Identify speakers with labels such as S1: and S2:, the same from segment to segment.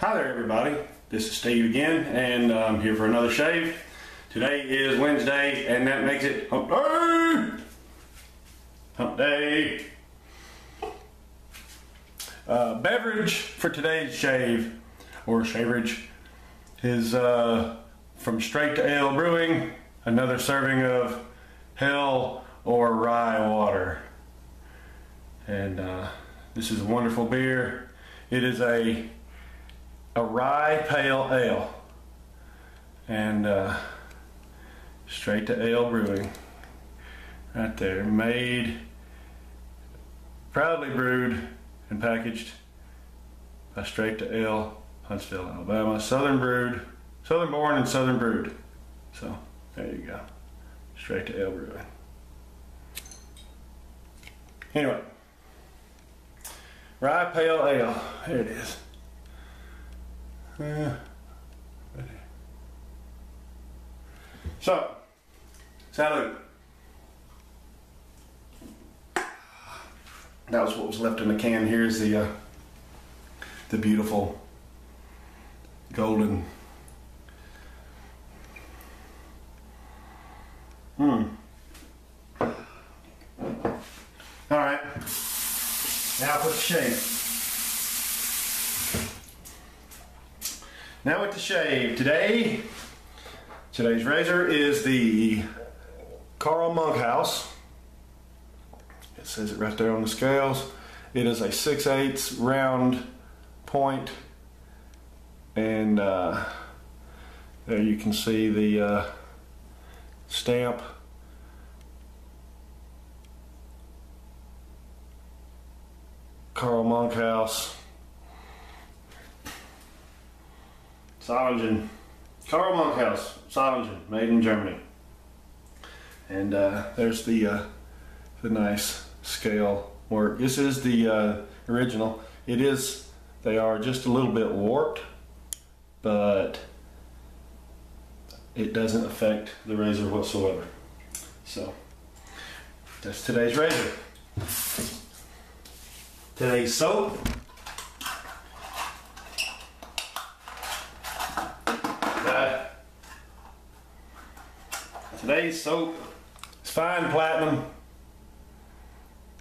S1: Hi there, everybody. This is Steve again, and I'm here for another shave. Today is Wednesday, and that makes it Hump Day. Hump Day. Uh, beverage for today's shave, or shaverage, is uh, from Straight to Ale Brewing. Another serving of Hell or Rye water, and uh, this is a wonderful beer. It is a a rye pale ale. And uh, straight to ale brewing. Right there. Made proudly brewed and packaged by straight to ale huntsville alabama. Southern brewed southern born and southern brewed. So there you go. Straight to ale brewing. Anyway. Rye pale ale. There it is. So, salute. That was what was left in the can. Here's the uh, the beautiful golden. Hmm. All right. Now for the shave. Now with the shave. Today, today's razor is the Carl Monkhouse. It says it right there on the scales. It is a 6 8 round point and uh, there you can see the uh, stamp Carl Monkhouse Solingen. Carl Monkhouse, Solingen, made in Germany. And uh, there's the uh, the nice scale work. This is the uh, original. It is, they are just a little bit warped, but it doesn't affect the razor whatsoever. So, that's today's razor. Today's soap Today's soap. Is fine platinum.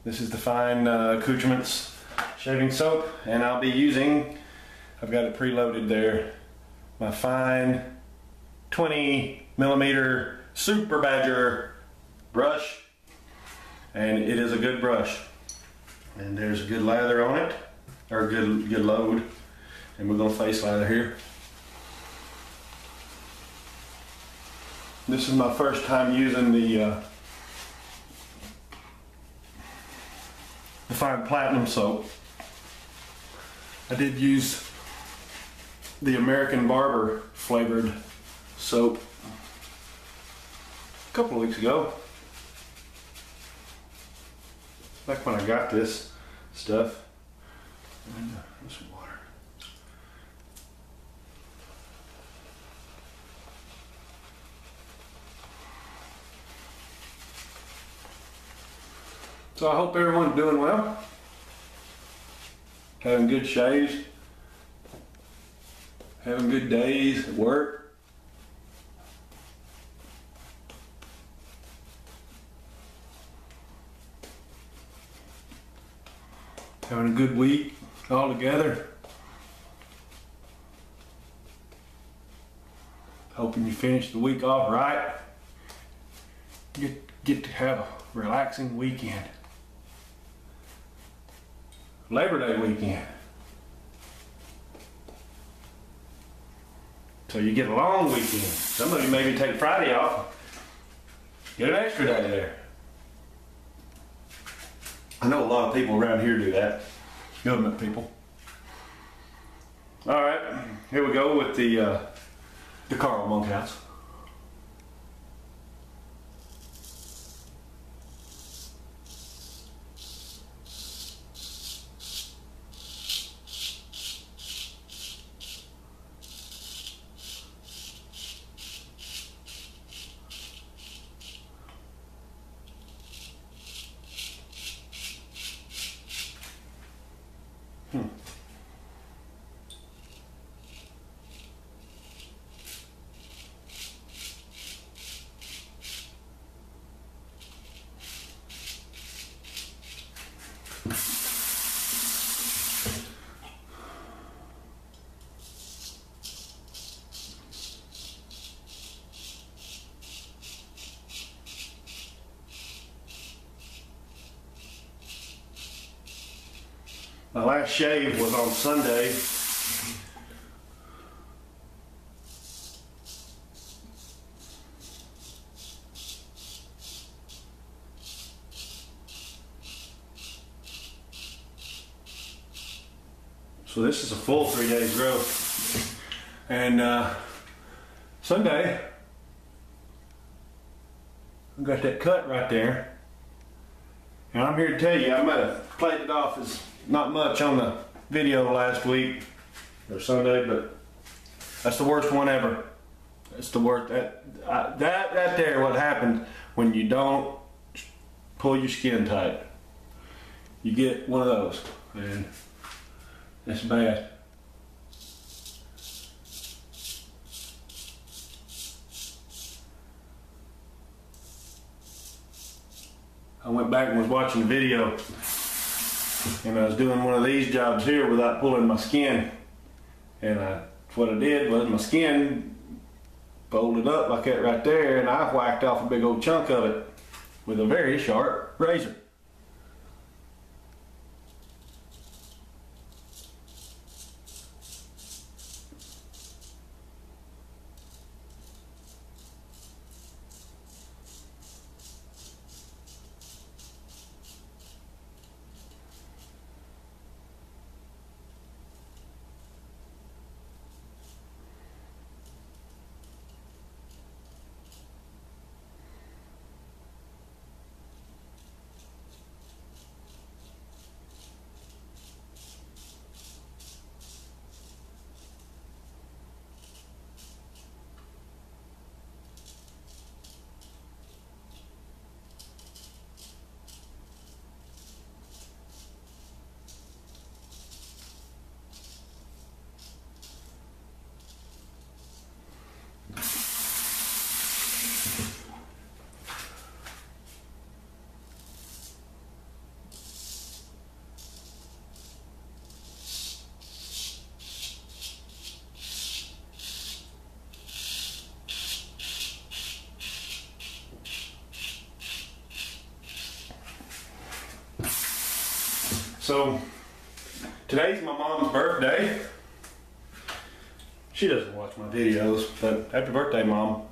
S1: This is the fine uh, accoutrements shaving soap and I'll be using, I've got it preloaded there, my fine 20 millimeter Super Badger brush. And it is a good brush. And there's a good lather on it or good good load. And we're gonna face lather here This is my first time using the uh, the fine platinum soap. I did use the American Barber flavored soap a couple of weeks ago. Back when I got this stuff. And, uh, this water. So I hope everyone's doing well. Having good shaves. Having good days at work. Having a good week all together. Hoping you finish the week off right. Get, get to have a relaxing weekend. Labor Day weekend. So you get a long weekend. Some of you maybe take Friday off. Get an extra day there. I know a lot of people around here do that. Government people. All right, here we go with the uh, the Carl Monkhouse. Hmm. My last shave was on Sunday. So this is a full three days growth. And uh, Sunday, I got that cut right there. And I'm here to tell you, I'm have played it off as not much on the video last week or Sunday, but that's the worst one ever. That's the worst. That uh, that that there, what happens when you don't pull your skin tight. You get one of those, and it's bad. I went back and was watching the video and I was doing one of these jobs here without pulling my skin. And I, what I did was my skin folded up like that right there and I whacked off a big old chunk of it with a very sharp razor. So today's my mom's birthday. She doesn't watch my videos, but happy birthday, mom.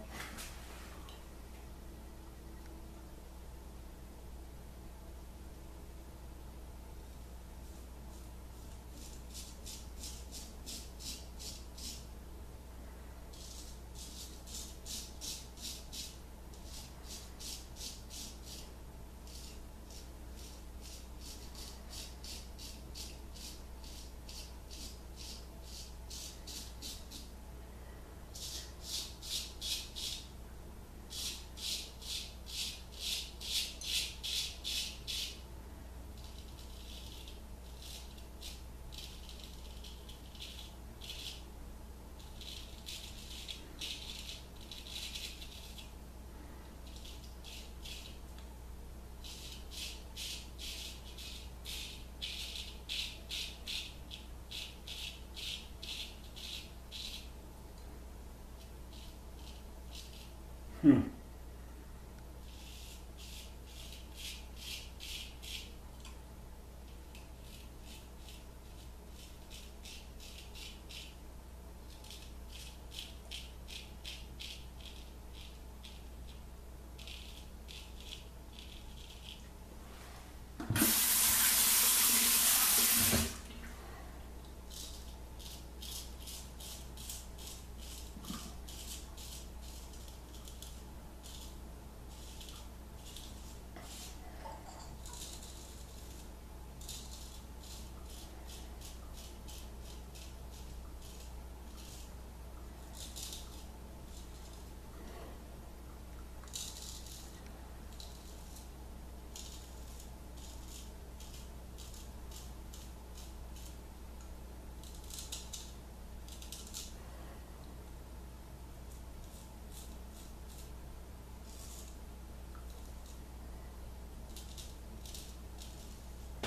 S1: Hmm.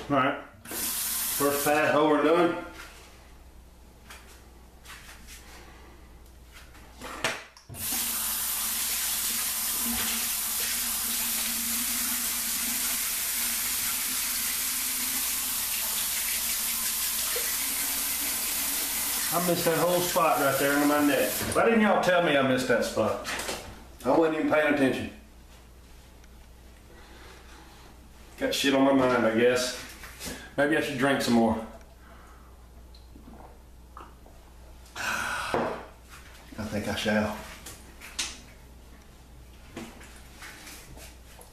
S1: All right. First pass over done. I missed that whole spot right there under my neck. Why didn't y'all tell me I missed that spot? I wasn't even paying attention. Got shit on my mind, I guess. Maybe I should drink some more. I think I shall.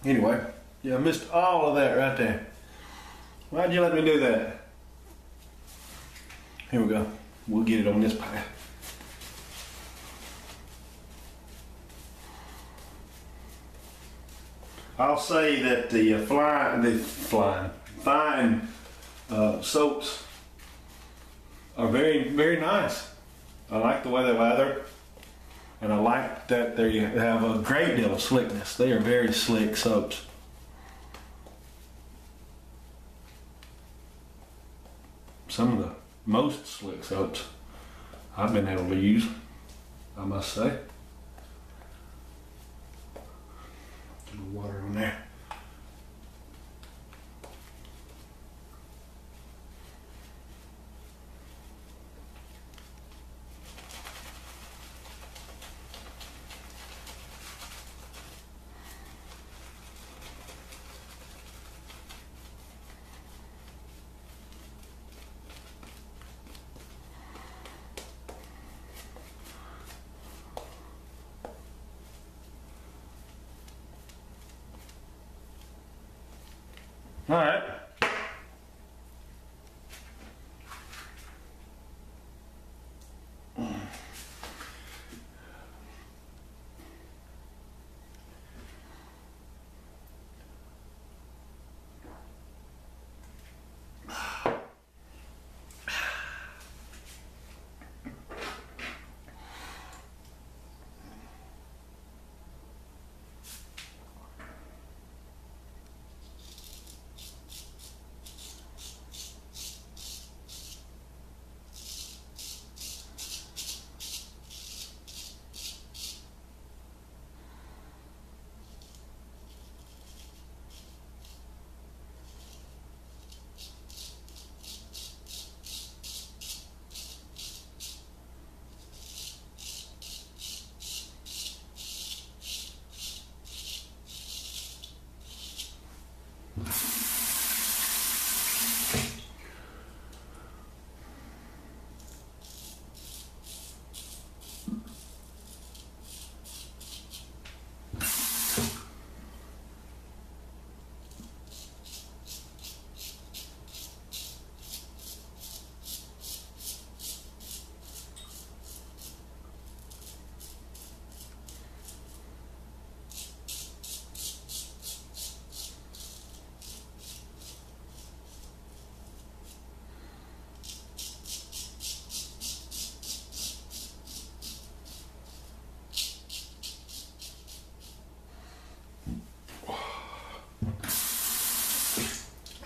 S1: Anyway, yeah, I missed all of that right there. Why'd you let me do that? Here we go. We'll get it on this pie. I'll say that the uh, fly, the flying, fine uh, soaps are very, very nice. I like the way they lather, and I like that they have a great deal of slickness. They are very slick soaps. Some of the most slick soaps I've been able to use, I must say. A little water on there. All right.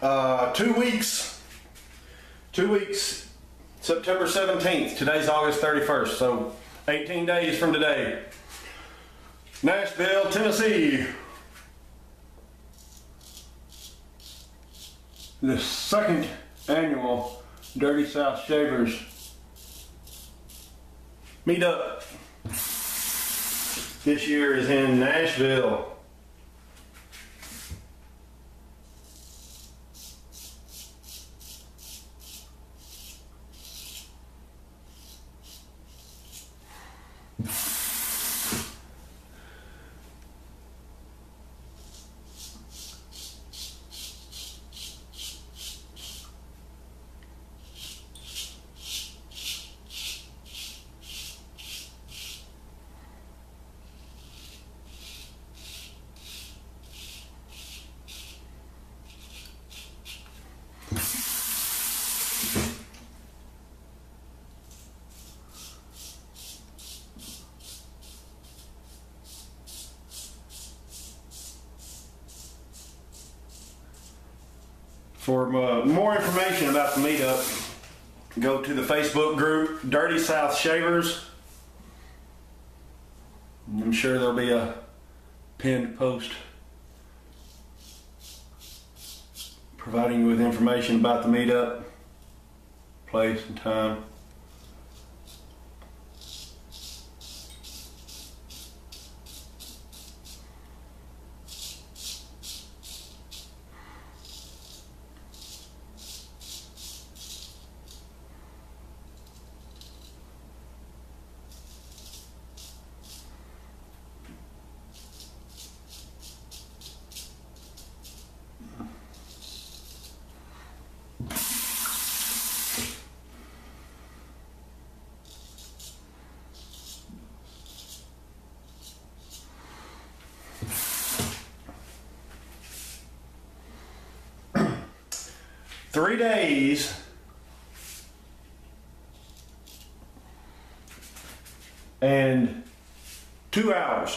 S1: Uh, two weeks. Two weeks. September 17th. Today's August 31st. So 18 days from today. Nashville, Tennessee. The second annual Dirty South Shavers meetup. This year is in Nashville. For uh, more information about the meetup, go to the Facebook group Dirty South Shavers. I'm sure there'll be a pinned post providing you with information about the meetup, place and time. Three days and two hours.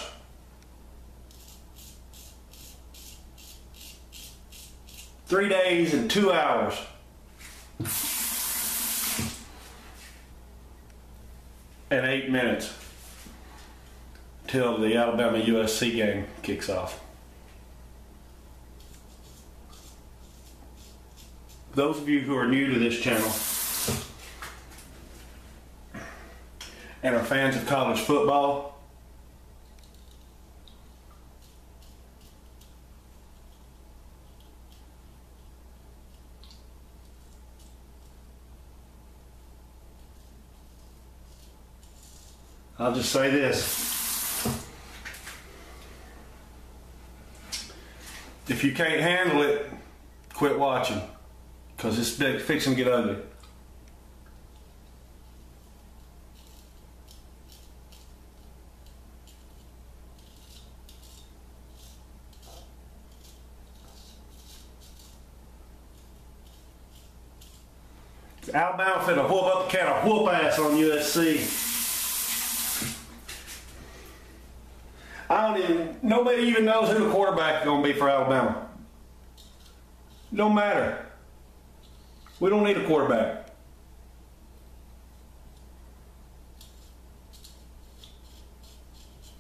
S1: Three days and two hours. And eight minutes till the Alabama USC game kicks off. Those of you who are new to this channel and are fans of college football, I'll just say this. If you can't handle it, quit watching. Because it's fixing to get ugly. Alabama finna whoop up the kind of whoop ass on USC. I don't even, nobody even knows who the quarterback is going to be for Alabama. Don't matter. We don't need a quarterback.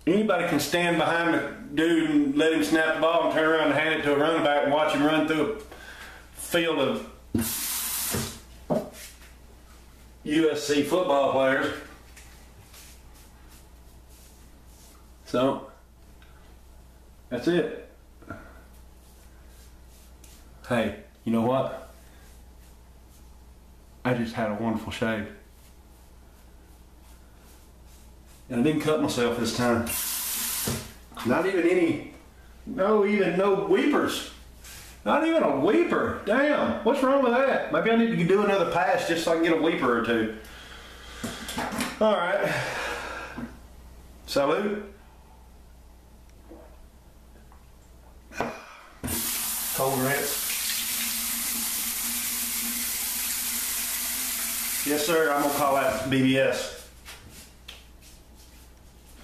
S1: Anybody can stand behind the dude and let him snap the ball and turn around and hand it to a running back and watch him run through a field of USC football players. So, that's it. Hey, you know what? I just had a wonderful shave. And I didn't cut myself this time. Not even any, no, even no weepers. Not even a weeper. Damn, what's wrong with that? Maybe I need to do another pass just so I can get a weeper or two. All right. Salute. Cold rinse. Yes, sir. I'm gonna call that BBS.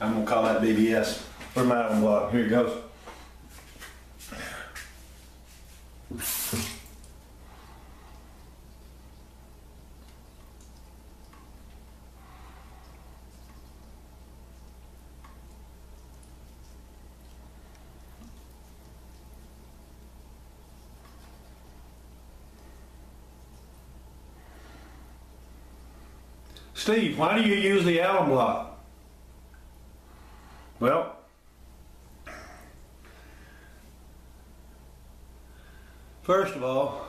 S1: I'm gonna call that BBS. Where's my alum block? Here it goes. Steve, why do you use the alum block? Well, first of all,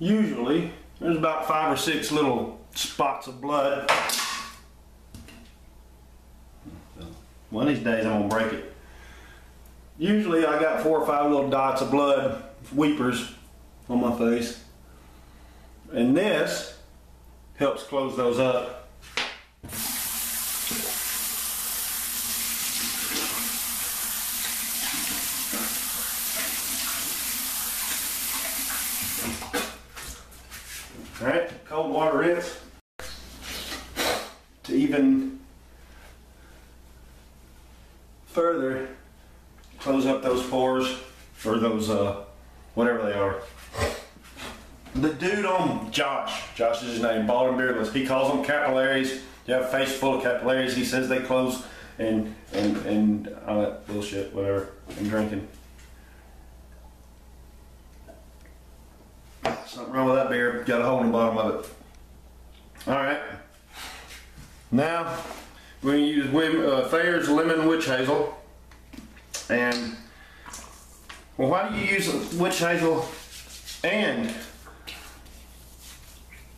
S1: usually there's about five or six little spots of blood. One of these days I'm gonna break it. Usually I got four or five little dots of blood, weepers, on my face. And this helps close those up. All right, cold water rinse to even further close up those pores or those uh, whatever they are. The dude on Josh, Josh is his name, bald and beardless. He calls them capillaries. You have a face full of capillaries. He says they close and and and all that bullshit, whatever. And drinking. Something wrong with that beer. Got a hole in the bottom of it. All right. Now we're gonna use uh, Thayer's lemon witch hazel. And well, why do you use witch hazel and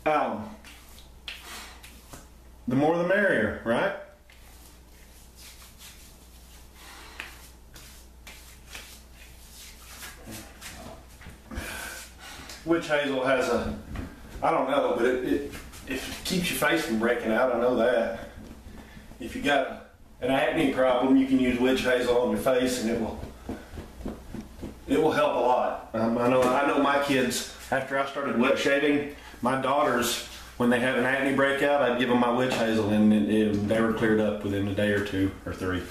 S1: alum. The more the merrier, right? Witch hazel has a, I don't know, but it, it, it keeps your face from breaking out. I know that. If you got an acne problem, you can use witch hazel on your face and it will it will help a lot. Um, I know I know my kids after I started wet shaving, my daughters when they had an acne breakout, I'd give them my witch hazel and it, it, they were cleared up within a day or two or three.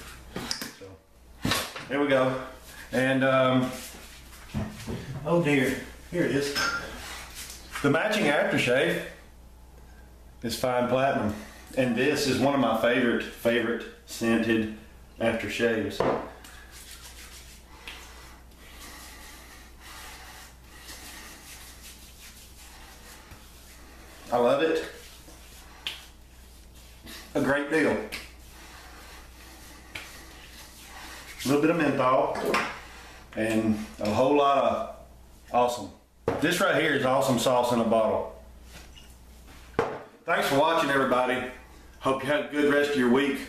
S1: So there we go. And um, oh dear, here it is. The matching aftershave is fine platinum, and this is one of my favorite favorite scented aftershaves. I love it. A great deal. A little bit of menthol and a whole lot of awesome. This right here is awesome sauce in a bottle. Thanks for watching everybody. Hope you have a good rest of your week.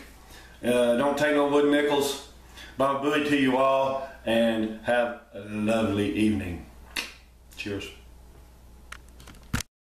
S1: Uh, don't take no wooden nickels. Baba Booey to you all and have a lovely evening. Cheers.